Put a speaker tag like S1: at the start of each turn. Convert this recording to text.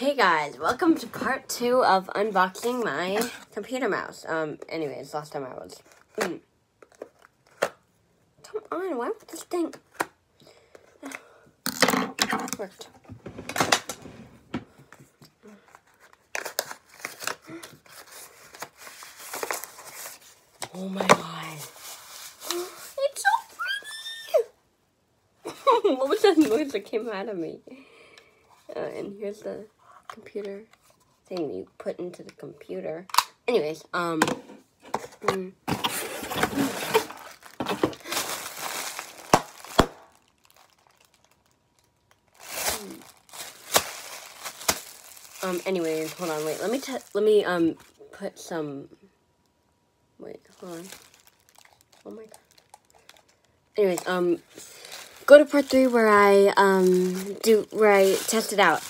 S1: Hey guys, welcome to part two of unboxing my computer mouse. Um, anyways, last time I was. Mm. Come on, why would this thing worked? Oh my god. It's so pretty! what was that noise that came out of me? Uh, and here's the computer thing you put into the computer. Anyways, um, mm. Um, anyways, hold on, wait, let me, let me, um, put some, wait, hold on. Oh my god. Anyways, um, go to part three where I, um, do, where I test it out.